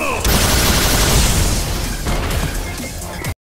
Move!